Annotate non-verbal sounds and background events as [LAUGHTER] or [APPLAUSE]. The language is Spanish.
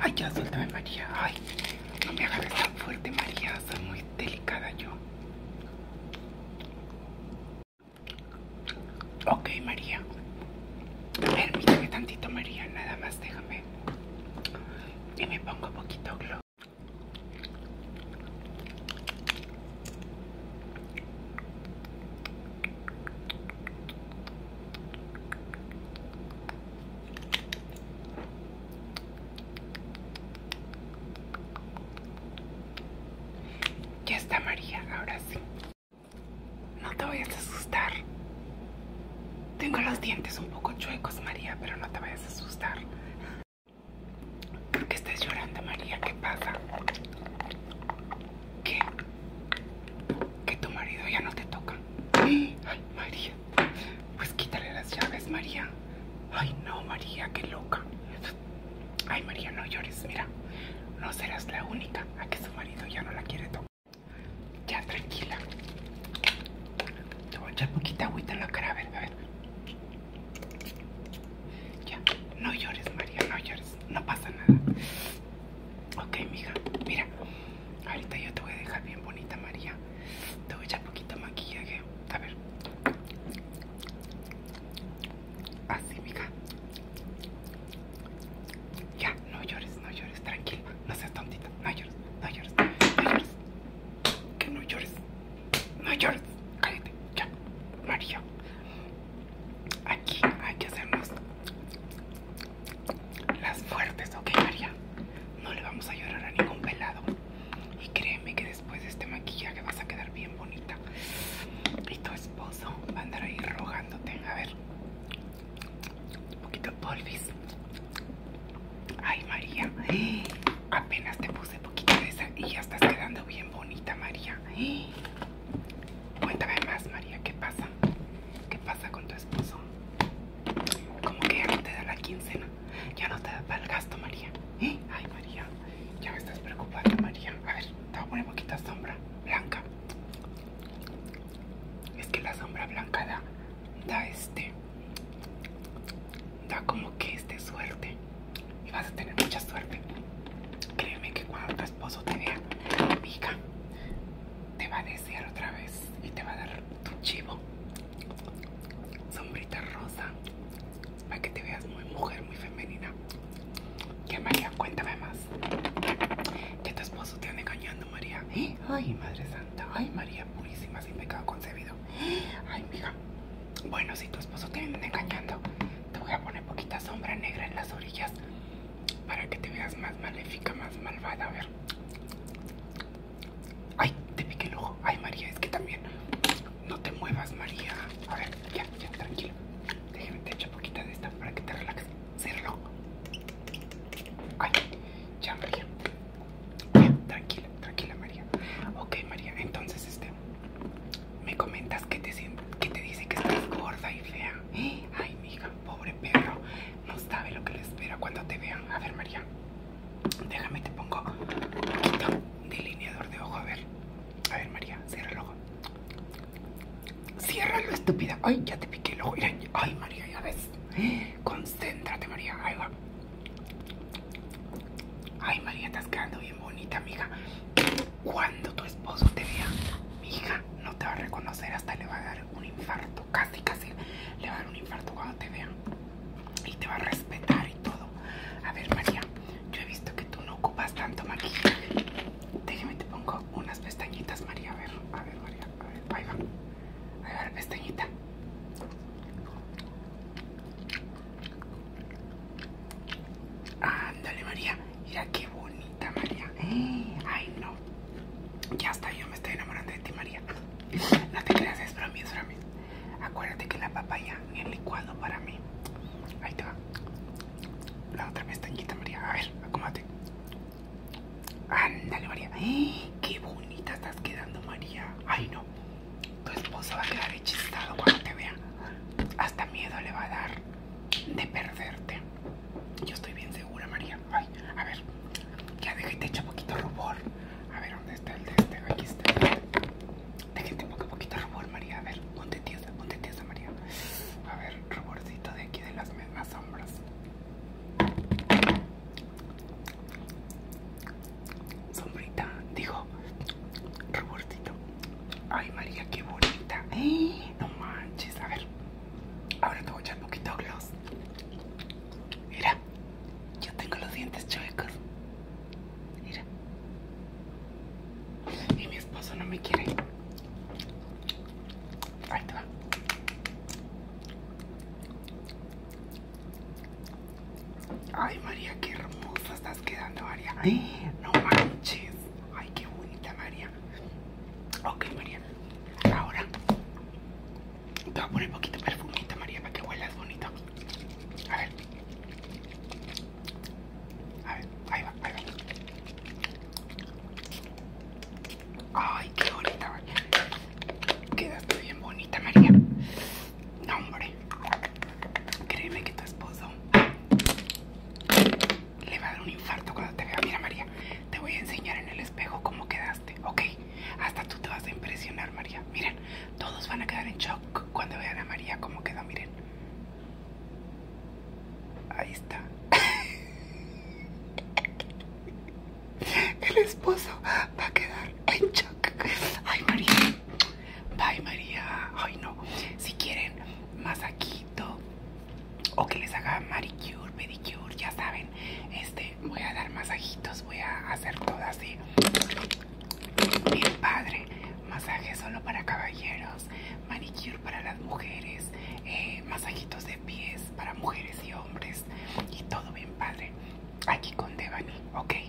Ay, ya suéltame, María. Ay, no me agarres tan fuerte, María. Soy muy delicada yo. Tengo los dientes un poco chuecos, María, pero no te vayas a asustar. ¿Por qué estás llorando, María? ¿Qué pasa? ¿Qué? Que tu marido ya no te toca. Ay, María. Pues quítale las llaves, María. Ay, no, María, qué loca. Ay, María, no llores, mira. No serás la única a que su marido ya no la quiere tocar. Ya, tranquila. Te voy a echar poquita agüita en la cara, a ver, a ver. Ya, no llores, María, no llores. No pasa nada. Ok, mija, mira. Yo te voy a dejar bien bonita, María. Te voy a echar poquito maquillaje. A ver. Así, mija. Ya, no llores, no llores, tranquila. No seas tontita. No llores, no llores, no llores. Que no llores. No llores. Cállate. Ya. María. Aquí hay que hacernos las fuertes, ¿ok, María? No le vamos a llorar a ningún pelado. Y créeme que después de este maquillaje vas a quedar bien bonita. Y tu esposo va a andar ahí rogándote. A ver. Un poquito de polvis. Ay, María. Apenas te puse poquito de esa y ya estás quedando bien bonita, María. Cuéntame más, María. ¿Qué pasa? ¿Qué pasa con tu esposo? Como que ya no te da la Ya no te da para el gasto, María. Ay, María. Ya me estás preocupando, María. A ver, te voy a poner poquita sombra blanca. Es que la sombra blanca da, da este, da como que este suerte. Y vas a tener mucha suerte. Créeme que cuando tu esposo te vea, hija, te va a desear otra vez y te va a dar tu chivo. Sombrita rosa. Para que te veas muy mujer, muy femenina. Que María, cuéntame más. Que tu esposo te anda engañando, María. Ay, Madre Santa. Ay, María purísima, sin pecado concebido. Ay, mija. Bueno, si tu esposo te anda engañando, te voy a poner poquita sombra negra en las orillas para que te veas más maléfica, más malvada. A ver. Ay, te piqué el ojo. Ay, María, es que también. No te muevas, María. A ver, ya, ya, tranquilo. Déjame te echo poquita de esta para que te relajes. Cierro. Ay, ya, María. Ya, tranquila, tranquila, María. Ok, María, entonces, este. Me comentas que te, sien- que te dice que estás gorda y fea. Ay, mija, pobre perro. No sabe lo que le espera cuando te vean. A ver, María. Delineador de ojo. A ver. A ver, María, cierra el ojo. Ciérralo, estúpida. Ay, ya te piqué el ojo. Ay, María, ya ves. Concéntrate, María. Ahí va. Ay, María, estás quedando bien bonita, amiga. Cuando tu esposo te vea, mi hija, no te va a reconocer, hasta le va a dar un infarto. Casi, casi le va a dar un infarto cuando te vea. Y te va a respetar y todo. A ver, María, yo he visto que tú no ocupas tanto maquillaje. Déjame, te pongo unas pestañitas, María. A ver, a ver, María. A ver, ahí va. Ahí va la pestañita. Ándale, María. Mira qué bonita, María. Ay, no. Ya está, yo me estoy enamorando de ti, María. No te creas, es broma, es broma. Acuérdate que la papaya el licuado para mí. Ahí te va. La otra pestañita, María. A ver, acómate. Ándale, María. Qué bonita estás quedando, María. Ay, no. Tu esposo va Ay, María, qué bonita. Eh, no manches. A ver. Ahora te voy a echar un poquito de gloss. Mira. Yo tengo los dientes chuecos. Mira. Y mi esposo no me quiere. Ahí te va. Ay, María, qué hermosa estás quedando, María. ¡Eh! [LAUGHS] El esposo va a quedar en shock. Ay, María. Bye, María. Ay, no. Si quieren masajito o que les haga maricure, pedicure, ya saben. Este, voy a dar masajitos. Voy a hacer todo así. Bien padre. Masaje solo para caballeros. Manicure para las mujeres. Eh, masajitos de pies para mujeres hombres. Y todo bien padre. Aquí con Devani, ok